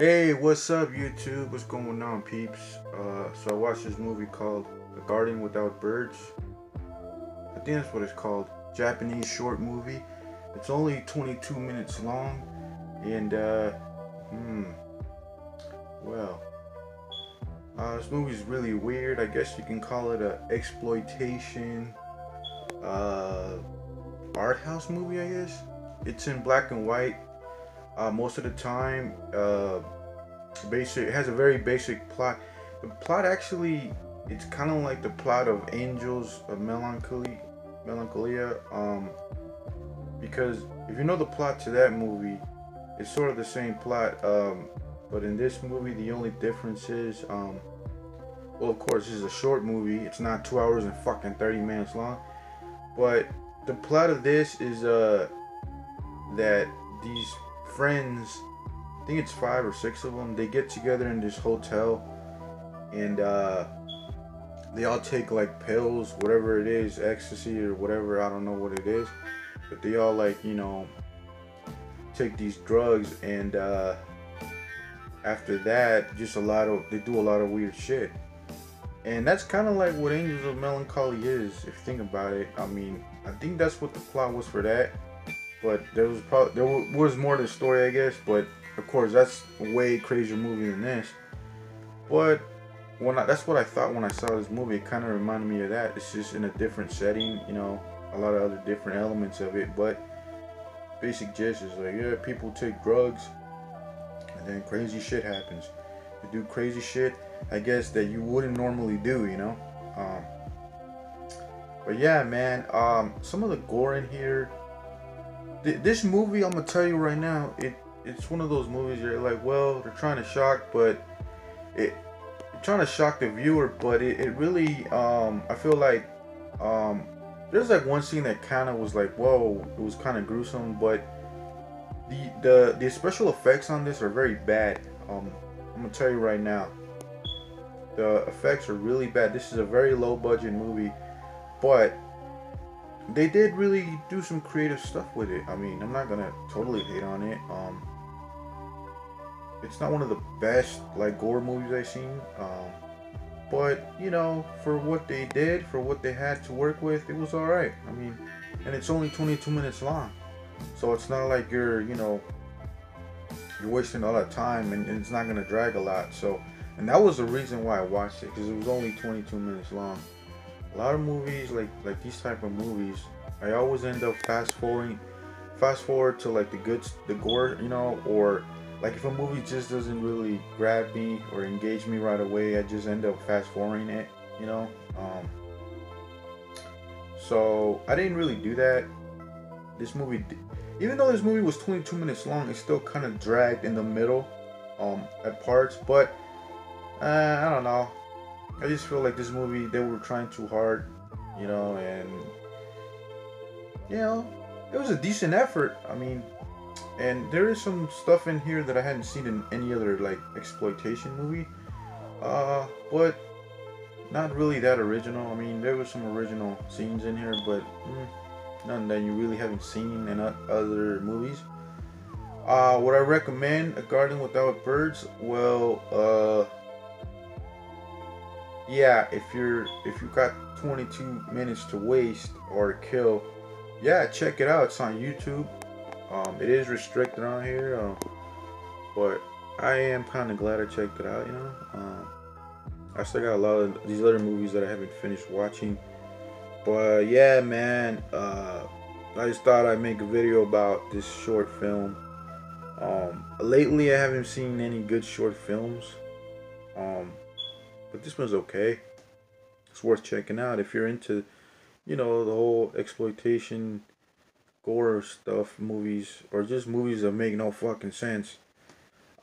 Hey, what's up, YouTube? What's going on, peeps? Uh, so I watched this movie called A Garden Without Birds. I think that's what it's called. Japanese short movie. It's only 22 minutes long, and uh, hmm, well, uh, this movie's really weird. I guess you can call it a exploitation, uh, art house movie. I guess it's in black and white uh, most of the time. Uh, basic it has a very basic plot. The plot actually it's kind of like the plot of Angels of Melancholy, Melancholia. Um, because if you know the plot to that movie, it's sort of the same plot. Um, but in this movie, the only difference is, um, well, of course, this is a short movie. It's not two hours and fucking thirty minutes long. But the plot of this is uh that these friends, I think it's five or six of them, they get together in this hotel and uh, they all take like pills, whatever it is, ecstasy or whatever, I don't know what it is, but they all like, you know, take these drugs and uh, after that, just a lot of, they do a lot of weird shit. And that's kind of like what Angels of Melancholy is, if you think about it. I mean, I think that's what the plot was for that but there was probably there was more to the story, I guess. But of course, that's a way crazier movie than this. But when I, that's what I thought when I saw this movie. It kind of reminded me of that. It's just in a different setting, you know, a lot of other different elements of it. But basic gist is like, yeah, people take drugs, and then crazy shit happens. They do crazy shit, I guess that you wouldn't normally do, you know. Um, but yeah, man, um, some of the gore in here this movie, I'm gonna tell you right now, it it's one of those movies you're like, well, they're trying to shock, but it trying to shock the viewer, but it, it really, um, I feel like, um, there's like one scene that kind of was like, whoa, it was kind of gruesome, but the the the special effects on this are very bad. Um, I'm gonna tell you right now, the effects are really bad. This is a very low budget movie, but they did really do some creative stuff with it. I mean, I'm not gonna totally hate on it. Um, it's not one of the best like gore movies I've seen. Um, but you know, for what they did, for what they had to work with, it was all right. I mean, and it's only 22 minutes long, so it's not like you're, you know, you're wasting all that time, and, and it's not gonna drag a lot. So, and that was the reason why I watched it because it was only 22 minutes long a lot of movies like like these type of movies i always end up fast forwarding fast forward to like the good the gore you know or like if a movie just doesn't really grab me or engage me right away i just end up fast forwarding it you know um so i didn't really do that. This movie even though this movie was 22 minutes long it still kind of dragged in the middle um at parts but uh, i don't know I just feel like this movie they were trying too hard, you know, and you know, it was a decent effort. I mean, and there is some stuff in here that I hadn't seen in any other like exploitation movie, uh, but not really that original. I mean, there was some original scenes in here, but mm, none that you really haven't seen in other movies. Uh, would I recommend A Garden Without Birds? Well, uh, yeah, if you're if you got 22 minutes to waste or kill, yeah, check it out. It's on YouTube. Um, it is restricted on here, uh, but I am kind of glad I checked it out. You know, um, I still got a lot of these other movies that I haven't finished watching. But yeah, man, uh, I just thought I'd make a video about this short film. Um, lately, I haven't seen any good short films. Um, but this one's okay. It's worth checking out if you're into, you know, the whole exploitation, gore stuff, movies, or just movies that make no fucking sense.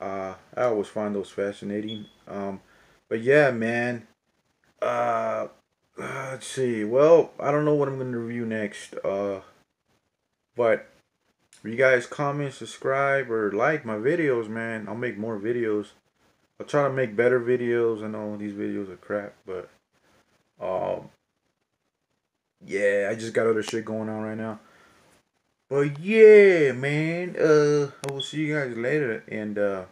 Uh, I always find those fascinating. Um, but yeah, man. Uh, uh, let's see. Well, I don't know what I'm gonna review next. Uh, but you guys comment, subscribe, or like my videos, man, I'll make more videos. I'll try to make better videos. I know these videos are crap, but um, yeah, I just got other shit going on right now. But yeah, man, uh, I will see you guys later, and uh,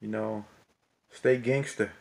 you know, stay gangster.